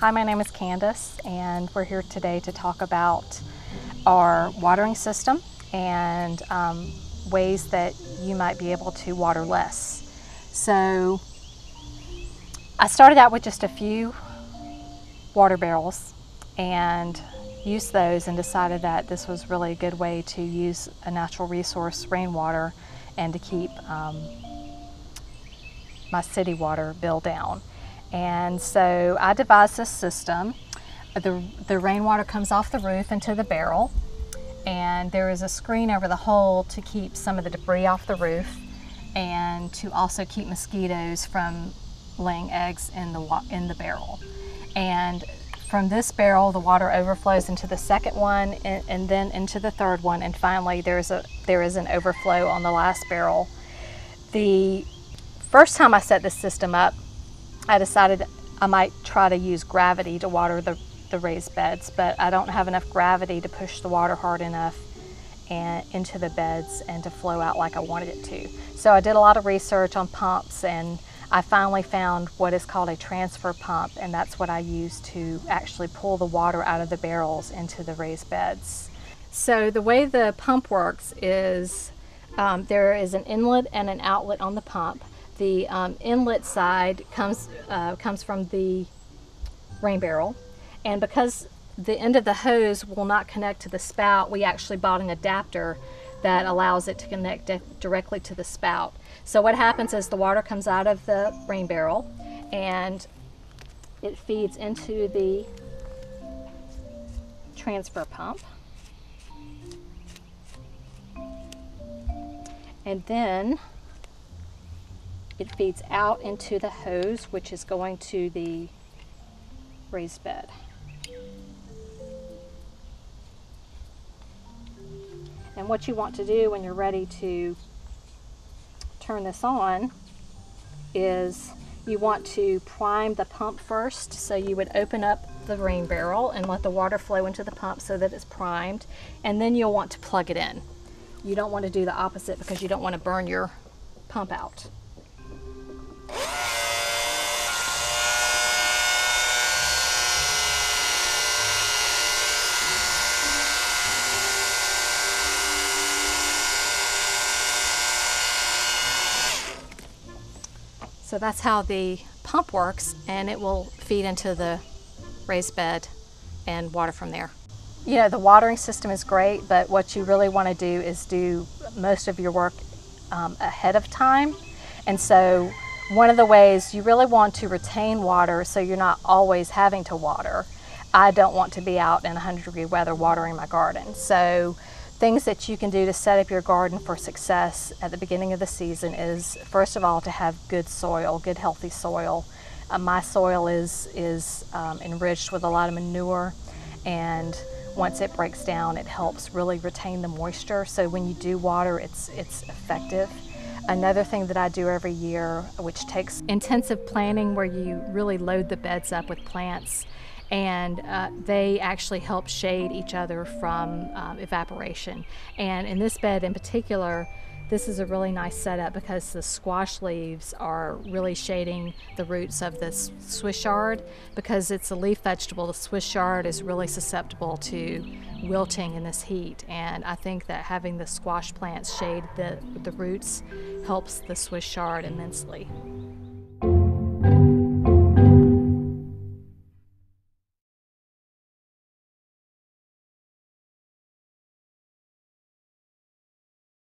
Hi, my name is Candace, and we're here today to talk about our watering system and um, ways that you might be able to water less. So, I started out with just a few water barrels and used those and decided that this was really a good way to use a natural resource, rainwater, and to keep um, my city water bill down. And so I devised this system. The, the rainwater comes off the roof into the barrel, and there is a screen over the hole to keep some of the debris off the roof and to also keep mosquitoes from laying eggs in the, in the barrel. And from this barrel, the water overflows into the second one and, and, then into the third one, and finally there's a, there is an overflow on the last barrel. The first time I set this system up, I decided I might try to use gravity to water the, the raised beds, but I don't have enough gravity to push the water hard enough and into the beds and to flow out like I wanted it to. So I did a lot of research on pumps and I finally found what is called a transfer pump and that's what I use to actually pull the water out of the barrels into the raised beds. So the way the pump works is um, there is an inlet and an outlet on the pump the um, inlet side comes, uh, comes from the rain barrel. And because the end of the hose will not connect to the spout, we actually bought an adapter that allows it to connect directly to the spout. So what happens is the water comes out of the rain barrel and it feeds into the transfer pump. And then it feeds out into the hose, which is going to the raised bed. And what you want to do when you're ready to turn this on is you want to prime the pump first. So you would open up the rain barrel and let the water flow into the pump so that it's primed. And then you'll want to plug it in. You don't want to do the opposite because you don't want to burn your pump out. So that's how the pump works and it will feed into the raised bed and water from there. You know, the watering system is great, but what you really want to do is do most of your work um, ahead of time. And so one of the ways you really want to retain water so you're not always having to water. I don't want to be out in 100 degree weather watering my garden. So Things that you can do to set up your garden for success at the beginning of the season is first of all to have good soil, good healthy soil. Uh, my soil is, is um, enriched with a lot of manure and once it breaks down it helps really retain the moisture so when you do water it's, it's effective. Another thing that I do every year, which takes intensive planning where you really load the beds up with plants, and uh, they actually help shade each other from um, evaporation. And in this bed in particular, this is a really nice setup because the squash leaves are really shading the roots of this Swiss chard. Because it's a leaf vegetable, the Swiss chard is really susceptible to wilting in this heat. And I think that having the squash plants shade the, the roots helps the Swiss chard immensely.